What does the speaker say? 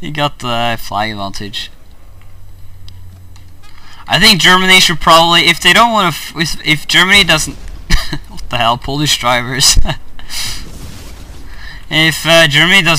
he got the flying advantage. I think Germany should probably, if they don't want to, if, if Germany doesn't, what the hell, Polish drivers. if uh, Germany doesn't